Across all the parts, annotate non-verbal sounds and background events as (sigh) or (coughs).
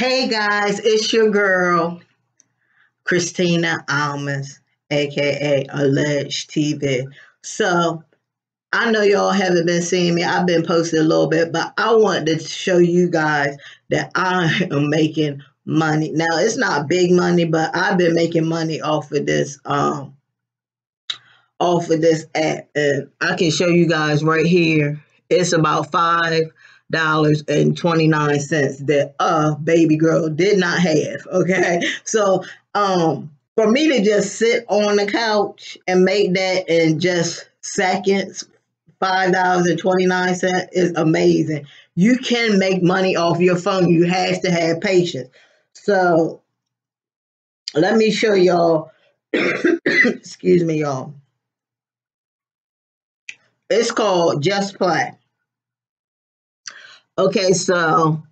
Hey guys, it's your girl, Christina Almas, aka Alleged TV. So I know y'all haven't been seeing me. I've been posting a little bit, but I wanted to show you guys that I (laughs) am making money. Now it's not big money, but I've been making money off of this um off of this app. And I can show you guys right here. It's about five dollars and 29 cents that a baby girl did not have okay? So um for me to just sit on the couch and make that in just seconds five dollars and 29 cents is amazing. You can make money off your phone. You have to have patience. So let me show y'all (coughs) excuse me y'all. It's called just play Okay, so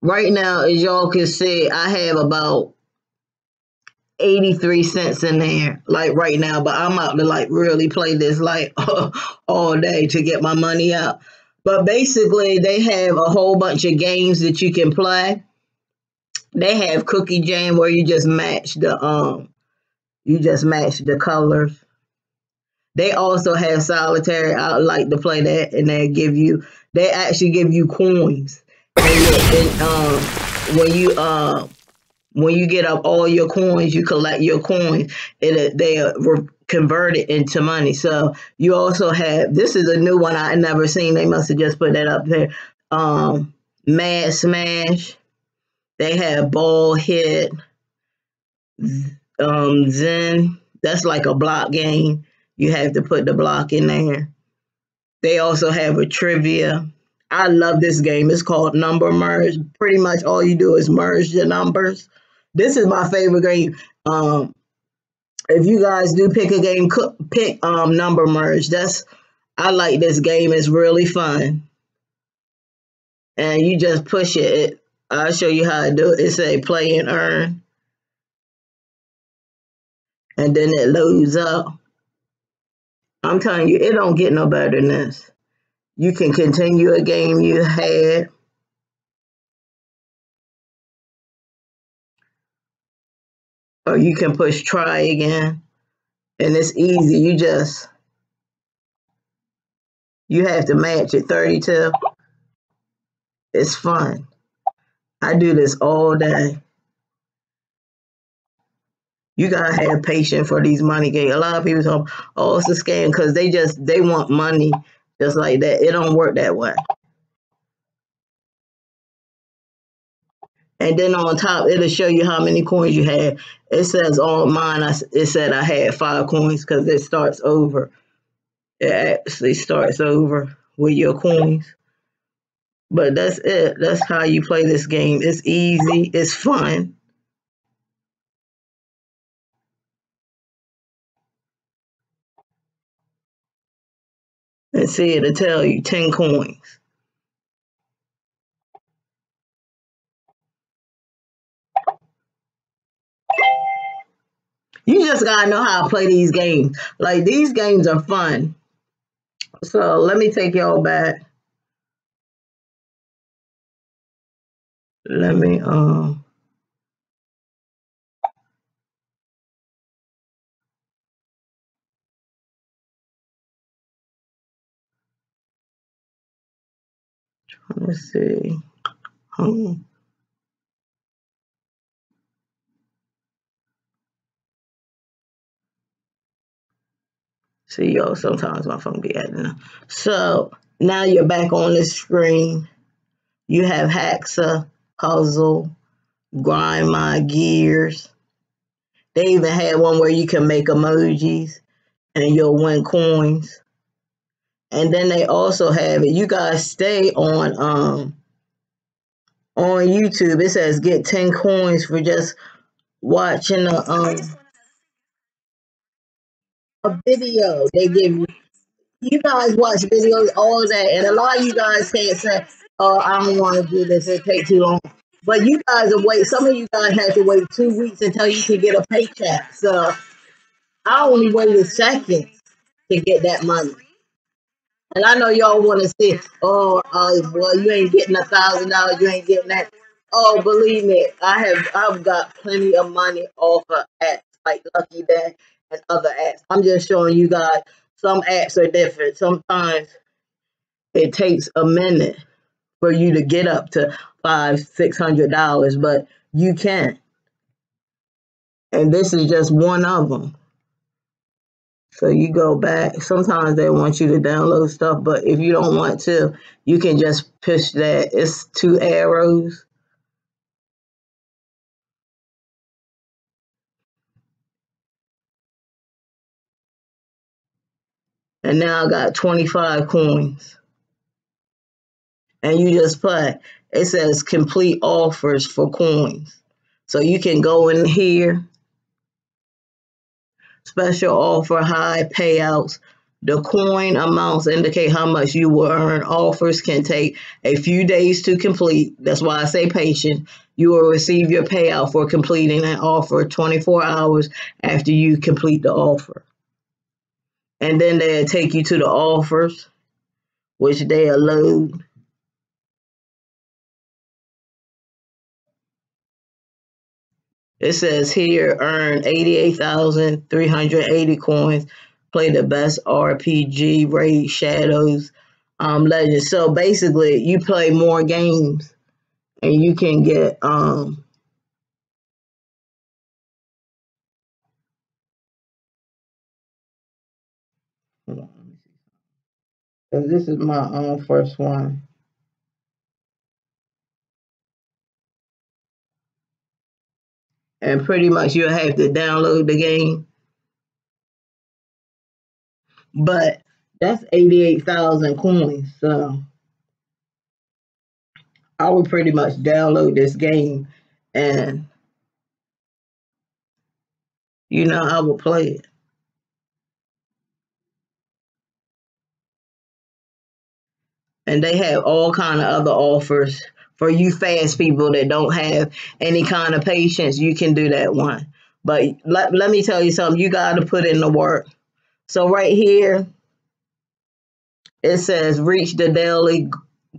right now, as y'all can see, I have about 83 cents in there, like right now, but I'm out to like really play this like (laughs) all day to get my money out. But basically, they have a whole bunch of games that you can play. They have Cookie Jam where you just match the um you just match the colors. They also have solitaire. I like to play that, and they give you they actually give you coins. And, and um, when you uh, when you get up all your coins, you collect your coins, and they are converted into money. So you also have this is a new one I never seen. They must have just put that up there. Um, Mad Smash. They have Ball Hit. Um, Zen. That's like a block game. You have to put the block in there. They also have a trivia. I love this game. It's called Number Merge. Pretty much all you do is merge the numbers. This is my favorite game. Um, if you guys do pick a game, pick um, Number Merge. That's I like this game. It's really fun. And you just push it. I'll show you how to do it. It say play and earn. And then it loads up. I'm telling you, it don't get no better than this. You can continue a game you had. Or you can push try again. And it's easy. You just, you have to match it 32. It's fun. I do this all day you gotta have patience for these money games. A lot of people talk, oh, it's a scam because they just they want money just like that. It don't work that way. And then on top, it'll show you how many coins you have. It says on mine, I, it said I had five coins because it starts over. It actually starts over with your coins. But that's it. That's how you play this game. It's easy. It's fun. And see it'll tell you 10 coins. You just gotta know how to play these games. Like these games are fun. So let me take y'all back. Let me um Let's see. Home. See, y'all, sometimes my phone be acting up. So, now you're back on the screen. You have Haxa, Puzzle, Grind My Gears. They even had one where you can make emojis and you'll win coins. And then they also have it. You guys stay on um on YouTube. It says get 10 coins for just watching a um a video. They give you you guys watch videos all that and a lot of you guys can't say, Oh, I don't want to do this, it takes too long. But you guys are wait some of you guys have to wait two weeks until you can get a paycheck. So I only waited seconds to get that money. And I know y'all want to say, oh, uh, well, you ain't getting a thousand dollars, you ain't getting that. Oh, believe me, I have I've got plenty of money off of apps like Lucky Day and other apps. I'm just showing you guys some apps are different. Sometimes it takes a minute for you to get up to five, six hundred dollars, but you can. And this is just one of them. So you go back. Sometimes they want you to download stuff, but if you don't want to, you can just push that. It's two arrows. And now I got 25 coins. And you just play. It says complete offers for coins. So you can go in here special offer, high payouts. The coin amounts indicate how much you will earn. Offers can take a few days to complete. That's why I say patient. You will receive your payout for completing an offer 24 hours after you complete the offer. And then they'll take you to the offers, which they'll load. It says here earn 88,380 coins, play the best RPG, Raid Shadows, um, Legends. So basically, you play more games and you can get um, this is my um first one. And pretty much you'll have to download the game. But that's 88,000 coins. So I would pretty much download this game and you know I will play it. And they have all kind of other offers for you fast people that don't have any kind of patience, you can do that one. But let, let me tell you something, you got to put in the work. So right here, it says reach the daily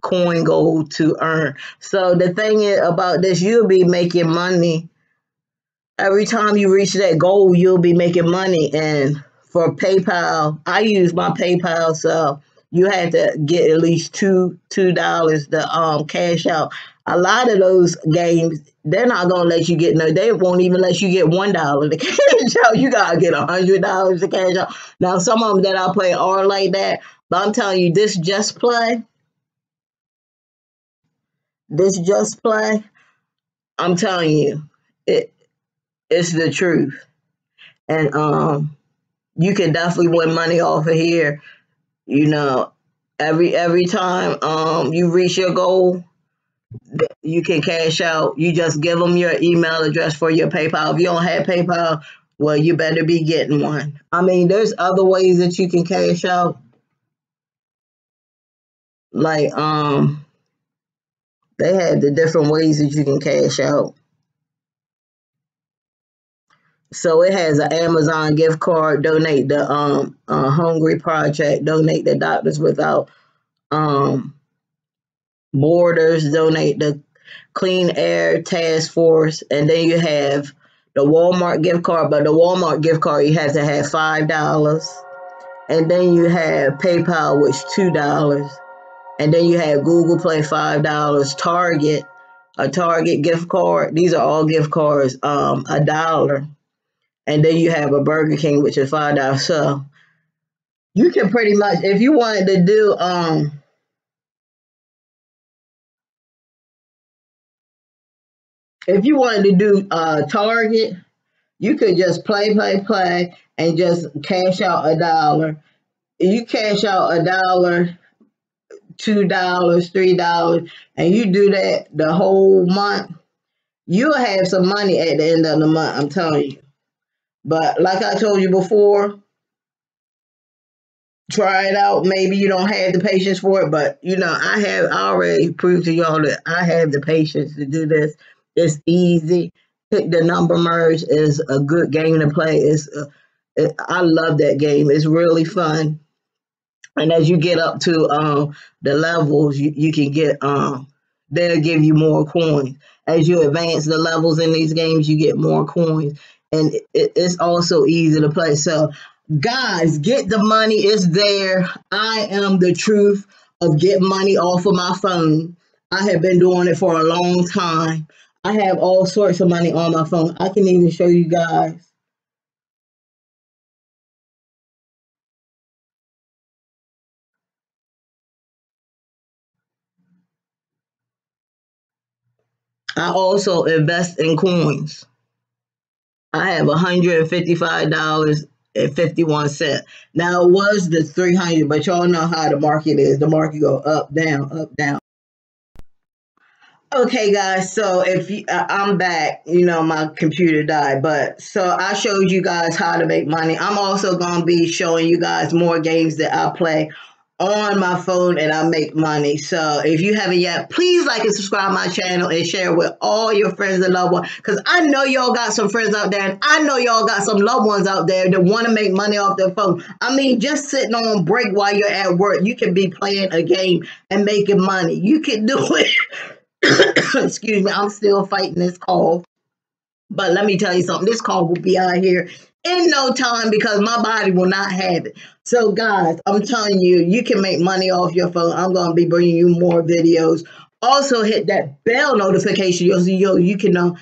coin goal to earn. So the thing is about this, you'll be making money. Every time you reach that goal, you'll be making money. And for PayPal, I use my PayPal, so you had to get at least two two dollars to um cash out. A lot of those games, they're not gonna let you get no. They won't even let you get one dollar to (laughs) cash out. You gotta get a hundred dollars to cash out. Now some of them that I play are like that, but I'm telling you, this just play, this just play. I'm telling you, it it's the truth, and um, you can definitely win money off of here you know, every every time um you reach your goal, you can cash out. You just give them your email address for your PayPal. If you don't have PayPal, well, you better be getting one. I mean, there's other ways that you can cash out. Like um they had the different ways that you can cash out. So it has an Amazon gift card, donate the um uh, Hungry Project, donate the Doctors Without um Borders, donate the Clean Air Task Force, and then you have the Walmart gift card. But the Walmart gift card, you have to have five dollars, and then you have PayPal, which two dollars, and then you have Google Play five dollars, Target, a Target gift card. These are all gift cards, um, a dollar and then you have a Burger King, which is five dollars. So you can pretty much, if you wanted to do, um, if you wanted to do uh Target, you could just play, play, play, and just cash out a dollar. You cash out a dollar, two dollars, three dollars, and you do that the whole month. You'll have some money at the end of the month. I'm telling you. But like I told you before, try it out. Maybe you don't have the patience for it, but you know, I have already proved to y'all that I have the patience to do this. It's easy. Pick the number merge is a good game to play. It's uh, it, I love that game. It's really fun. And as you get up to um, the levels, you, you can get um, they'll give you more coins. as you advance the levels in these games, you get more coins. And it, it's also easy to play. So, guys, get the money. It's there. I am the truth of get money off of my phone. I have been doing it for a long time. I have all sorts of money on my phone. I can even show you guys. I also invest in coins. I have $155.51. Now it was the 300, but y'all know how the market is. The market go up, down, up, down. Okay, guys. So if you, uh, I'm back, you know my computer died, but so I showed you guys how to make money. I'm also gonna be showing you guys more games that I play on my phone and I make money. So if you haven't yet, please like and subscribe my channel and share with all your friends and loved ones. Cause I know y'all got some friends out there and I know y'all got some loved ones out there that want to make money off their phone. I mean, just sitting on break while you're at work, you can be playing a game and making money. You can do (laughs) it. Excuse me, I'm still fighting this call. But let me tell you something, this call will be out here in no time because my body will not have it. So, guys, I'm telling you, you can make money off your phone. I'm going to be bringing you more videos. Also, hit that bell notification so you, you can know